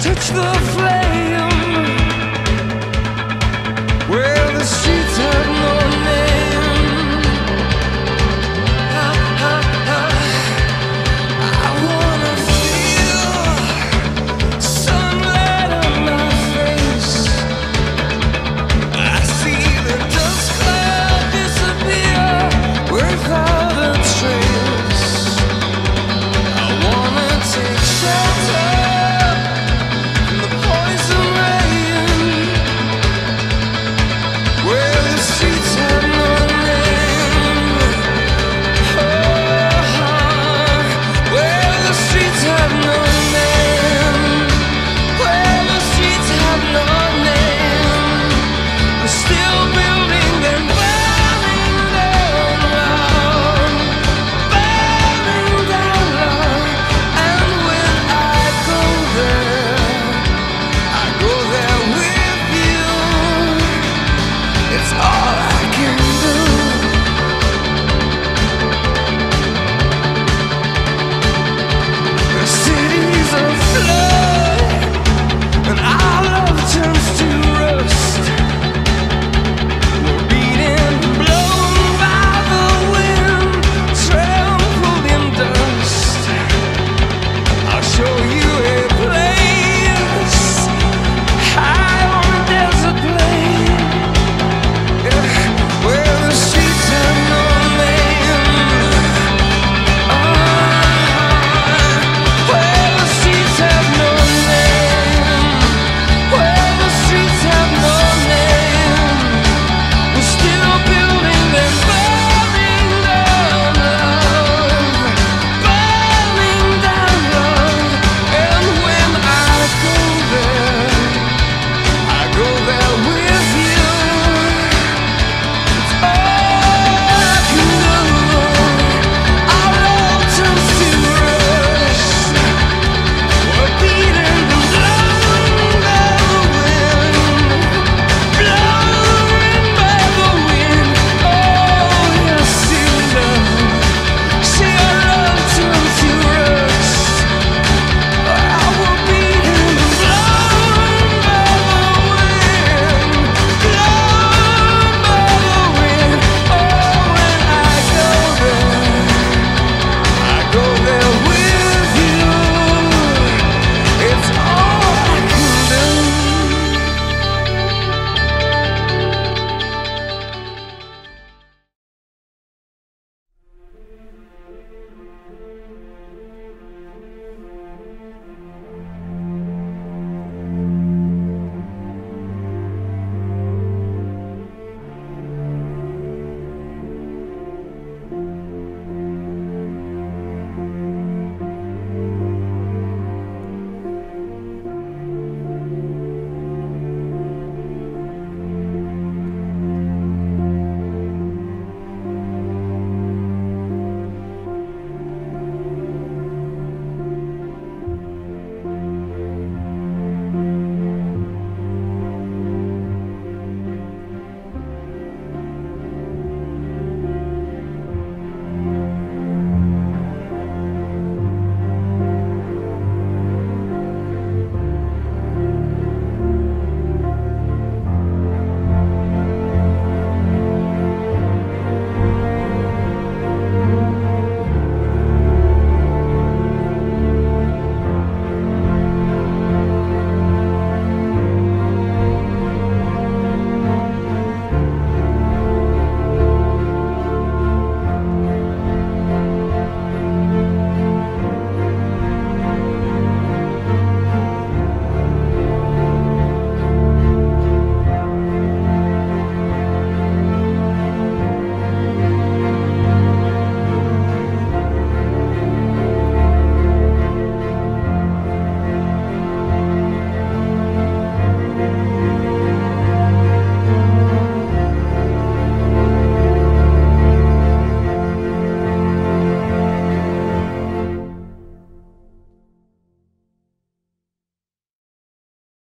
touch the flame.